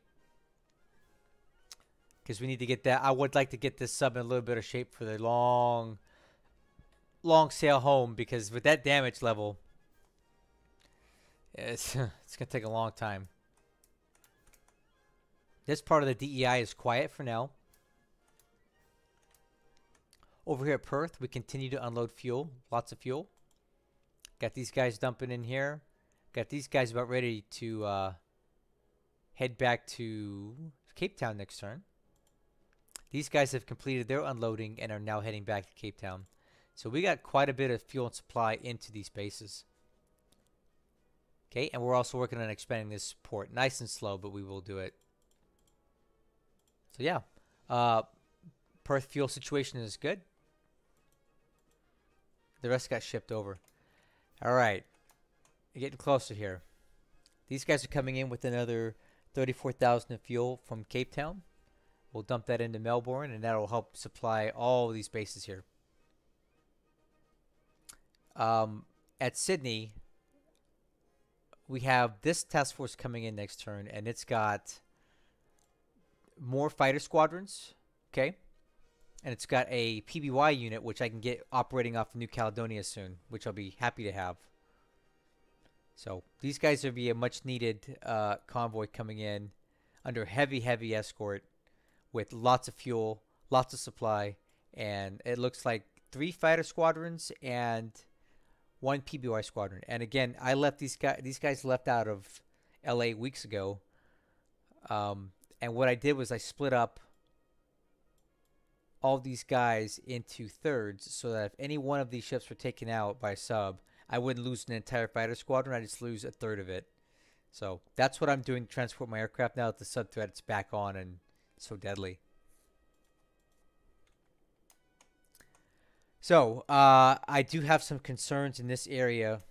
Because we need to get that. I would like to get this sub in a little bit of shape for the long, long sail home. Because with that damage level, it's, *laughs* it's going to take a long time. This part of the DEI is quiet for now. Over here at Perth, we continue to unload fuel. Lots of fuel. Got these guys dumping in here. Got these guys about ready to uh, head back to Cape Town next turn. These guys have completed their unloading and are now heading back to Cape Town. So we got quite a bit of fuel and supply into these bases. Okay, and we're also working on expanding this port. Nice and slow, but we will do it. So yeah, uh, Perth fuel situation is good. The rest got shipped over. All right. You're getting closer here. These guys are coming in with another 34,000 of fuel from Cape Town. We'll dump that into Melbourne, and that'll help supply all these bases here. Um, at Sydney, we have this task force coming in next turn, and it's got more fighter squadrons, okay? And it's got a PBY unit, which I can get operating off of New Caledonia soon, which I'll be happy to have. So these guys will be a much needed uh, convoy coming in under heavy, heavy escort with lots of fuel, lots of supply, and it looks like three fighter squadrons and one PBY squadron. And again, I left these guys. These guys left out of L.A. weeks ago. Um, and what I did was I split up all these guys into thirds, so that if any one of these ships were taken out by sub, I wouldn't lose an entire fighter squadron. I'd just lose a third of it. So that's what I'm doing to transport my aircraft now that the sub threat is back on and so deadly. So uh, I do have some concerns in this area.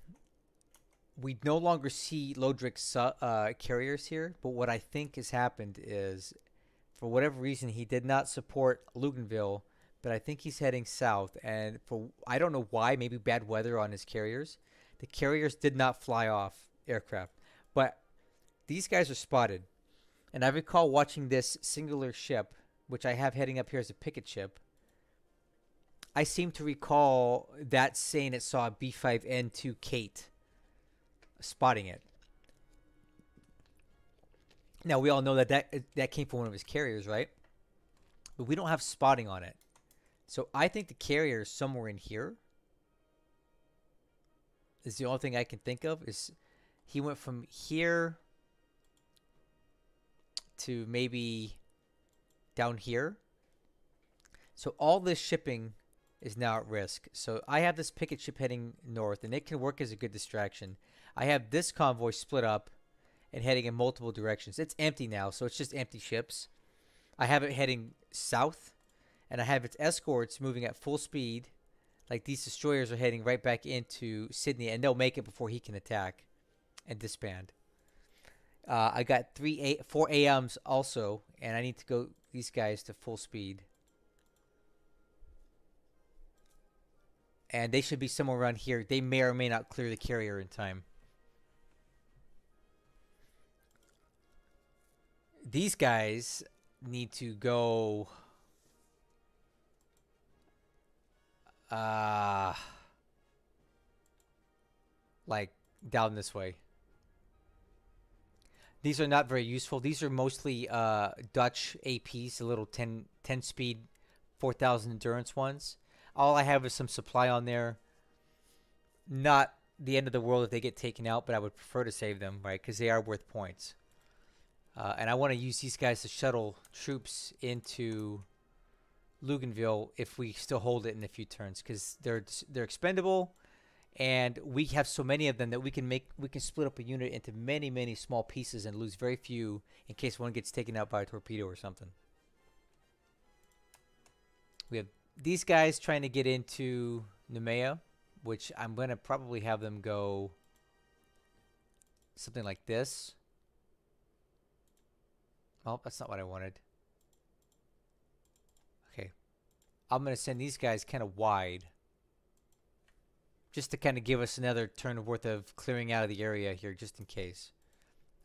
We no longer see Lodrik's uh, carriers here, but what I think has happened is, for whatever reason, he did not support Luganville but I think he's heading south. And for I don't know why, maybe bad weather on his carriers. The carriers did not fly off aircraft, but these guys are spotted. And I recall watching this singular ship, which I have heading up here as a picket ship. I seem to recall that saying it saw a B5N2 Kate spotting it. Now we all know that, that that came from one of his carriers, right? But we don't have spotting on it. So I think the carrier is somewhere in here. Is the only thing I can think of is he went from here to maybe down here. So all this shipping is now at risk. So I have this picket ship heading north, and it can work as a good distraction. I have this convoy split up and heading in multiple directions. It's empty now, so it's just empty ships. I have it heading south and I have its escorts moving at full speed. Like these destroyers are heading right back into Sydney, and they'll make it before he can attack and disband. Uh, I got three, a, four AMs also, and I need to go these guys to full speed. And they should be somewhere around here. They may or may not clear the carrier in time. These guys need to go Uh, like down this way. These are not very useful. These are mostly uh, Dutch APs, the little 10, 10 speed, 4,000 endurance ones. All I have is some supply on there. Not the end of the world if they get taken out, but I would prefer to save them, right? Because they are worth points. Uh, and I want to use these guys to shuttle troops into Luganville if we still hold it in a few turns because they're they're expendable, and we have so many of them that we can make we can split up a unit into many many small pieces and lose very few in case one gets taken out by a torpedo or something. We have these guys trying to get into Noumea, which I'm gonna probably have them go something like this. Oh, that's not what I wanted. Okay. I'm going to send these guys kind of wide. Just to kind of give us another turn worth of clearing out of the area here, just in case.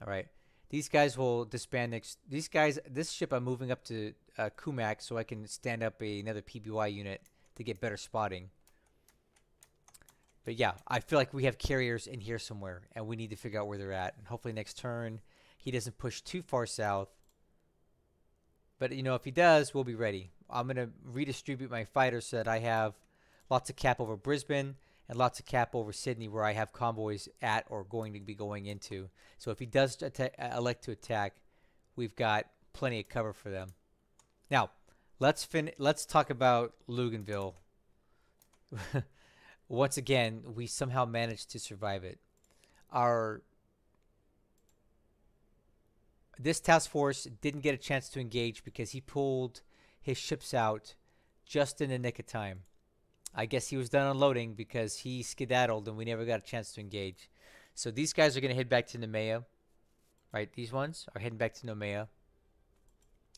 All right. These guys will disband next. These guys, this ship I'm moving up to uh, Koumac so I can stand up a, another PBY unit to get better spotting. But yeah, I feel like we have carriers in here somewhere, and we need to figure out where they're at. And hopefully next turn, he doesn't push too far south. But, you know, if he does, we'll be ready. I'm going to redistribute my fighters so that I have lots of cap over Brisbane and lots of cap over Sydney where I have convoys at or going to be going into. So if he does elect to attack, we've got plenty of cover for them. Now, let's fin let's talk about Luganville. *laughs* Once again, we somehow managed to survive it. Our this task force didn't get a chance to engage because he pulled his ships out just in the nick of time. I guess he was done unloading because he skedaddled and we never got a chance to engage. So these guys are going to head back to Noumea. right? These ones are heading back to Noumea.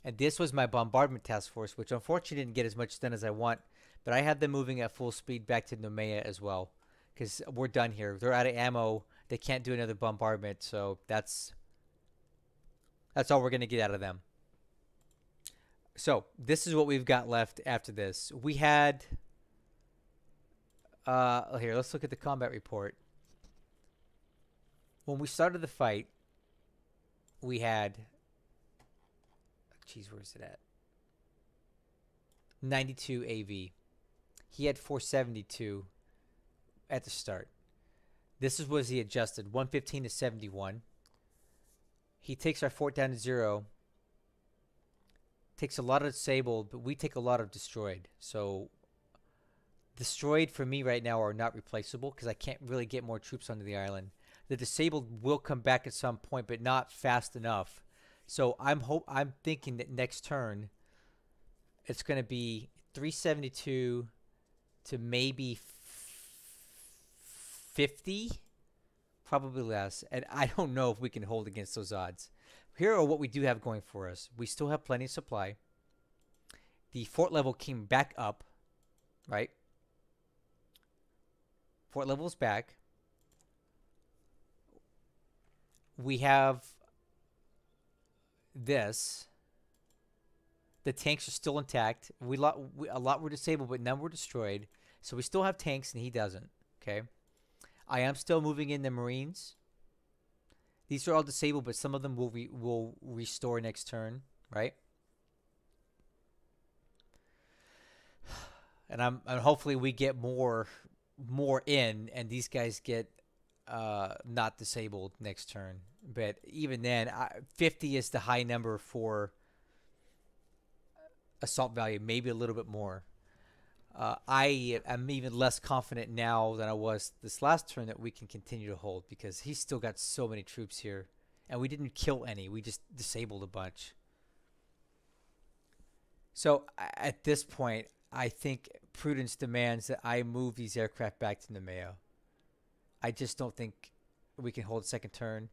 And this was my bombardment task force, which unfortunately didn't get as much done as I want. But I had them moving at full speed back to Noumea as well. Because we're done here. They're out of ammo. They can't do another bombardment. So that's that's all we're going to get out of them. So this is what we've got left after this. We had... Uh, here, let's look at the combat report. When we started the fight, we had Jeez, where's it at? 92 AV. He had 472 at the start. This is was he adjusted 115 to 71. He takes our fort down to zero. Takes a lot of disabled, but we take a lot of destroyed. So destroyed for me right now are not replaceable because I can't really get more troops onto the island. The disabled will come back at some point, but not fast enough so I'm hope I'm thinking that next turn it's going to be 372 to maybe 50 probably less and I don't know if we can hold against those odds. Here are what we do have going for us. We still have plenty of supply. The fort level came back up, right? Fort level is back. We have this, the tanks are still intact. We, lot, we a lot were disabled, but none were destroyed. So we still have tanks, and he doesn't. Okay, I am still moving in the Marines. These are all disabled, but some of them will re will restore next turn, right? *sighs* And I'm and hopefully we get more more in, and these guys get uh, not disabled next turn. But even then, I, 50 is the high number for assault value, maybe a little bit more. Uh, I am even less confident now than I was this last turn that we can continue to hold because he's still got so many troops here. And we didn't kill any, we just disabled a bunch. So at this point, I think prudence demands that I move these aircraft back to Noumea. I just don't think we can hold a second turn.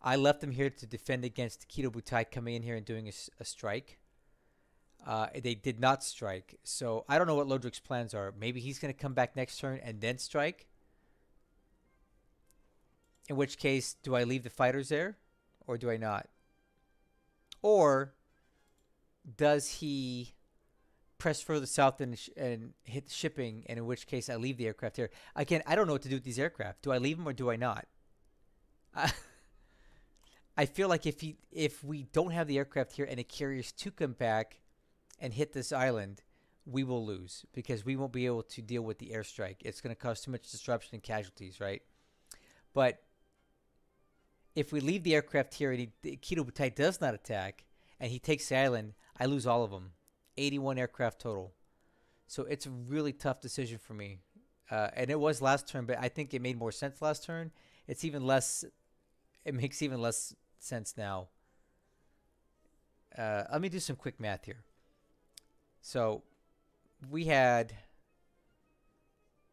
I left them here to defend against Kido Butai coming in here and doing a, a strike. Uh, they did not strike. So I don't know what Lodrik's plans are. Maybe he's going to come back next turn and then strike. In which case, do I leave the fighters there or do I not? Or does he press further south and, and hit the shipping, and in which case I leave the aircraft here. Again, I don't know what to do with these aircraft. Do I leave them or do I not? *laughs* I feel like if he, if we don't have the aircraft here and the carriers to come back and hit this island, we will lose because we won't be able to deal with the airstrike. It's going to cause too much disruption and casualties, right? But if we leave the aircraft here and he, Kido Butai does not attack and he takes the island, I lose all of them. 81 aircraft total. So it's a really tough decision for me. Uh, and it was last turn, but I think it made more sense last turn. It's even less, it makes even less sense now. Uh, let me do some quick math here. So we had,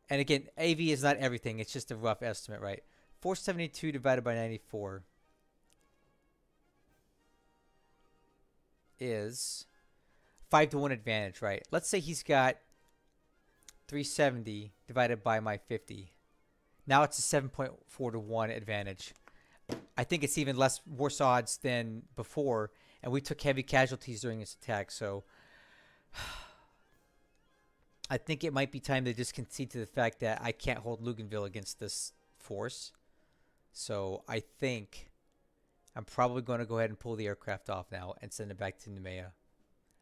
and again, AV is not everything. It's just a rough estimate, right? 472 divided by 94 is 5 to 1 advantage, right? Let's say he's got 370 divided by my 50. Now it's a 7.4 to 1 advantage. I think it's even less worse odds than before, and we took heavy casualties during this attack, so *sighs* I think it might be time to just concede to the fact that I can't hold Luganville against this force. So I think I'm probably going to go ahead and pull the aircraft off now and send it back to Noumea.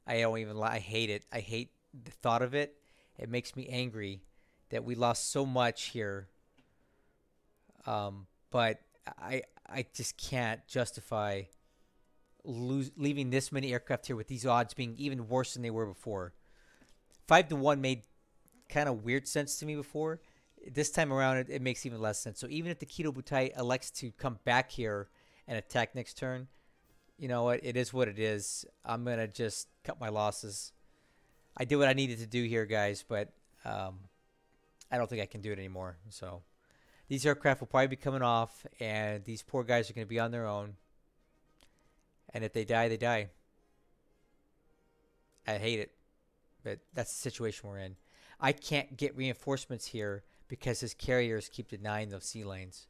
I don't even I hate it. I hate the thought of it. It makes me angry that we lost so much here. Um, but I I just can't justify lose, leaving this many aircraft here with these odds being even worse than they were before. Five to one made kind of weird sense to me before. This time around, it, it makes even less sense. So even if the Kido Butai elects to come back here and attack next turn, you know what? It is what it is. I'm going to just cut my losses. I did what I needed to do here, guys, but um, I don't think I can do it anymore. So these aircraft will probably be coming off, and these poor guys are going to be on their own. And if they die, they die. I hate it, but that's the situation we're in. I can't get reinforcements here because his carriers keep denying those sea lanes.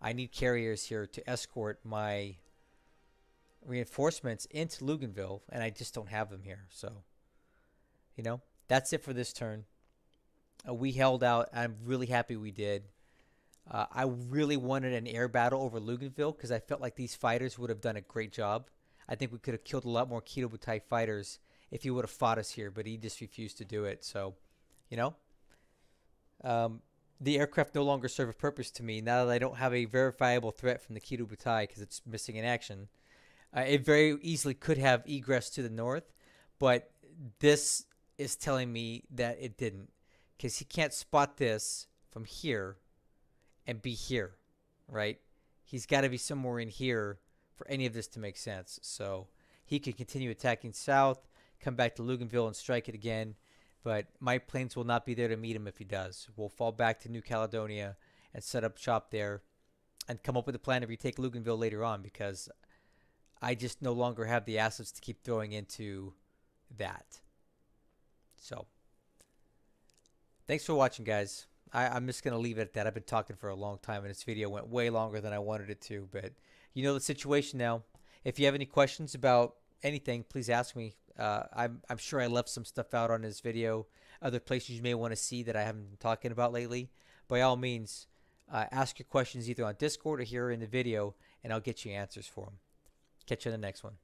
I need carriers here to escort my reinforcements into Luganville, and I just don't have them here. So, you know, that's it for this turn. Uh, we held out. I'm really happy we did. Uh, I really wanted an air battle over Luganville because I felt like these fighters would have done a great job. I think we could have killed a lot more Kido Butai fighters if he would have fought us here, but he just refused to do it. So, you know, um, the aircraft no longer serve a purpose to me now that I don't have a verifiable threat from the Kido Butai because it's missing in action. Uh, it very easily could have egress to the north, but this is telling me that it didn't because he can't spot this from here and be here, right? He's got to be somewhere in here for any of this to make sense. So he could continue attacking south, come back to Luganville and strike it again. But my planes will not be there to meet him if he does. We'll fall back to New Caledonia and set up shop there and come up with a plan to retake Luganville later on because I just no longer have the assets to keep throwing into that. So, thanks for watching, guys. I, I'm just going to leave it at that. I've been talking for a long time, and this video went way longer than I wanted it to. But you know the situation now. If you have any questions about anything, please ask me. Uh, I'm, I'm sure I left some stuff out on this video, other places you may want to see that I haven't been talking about lately. By all means, uh, ask your questions either on Discord or here in the video, and I'll get you answers for them. Catch you in the next one.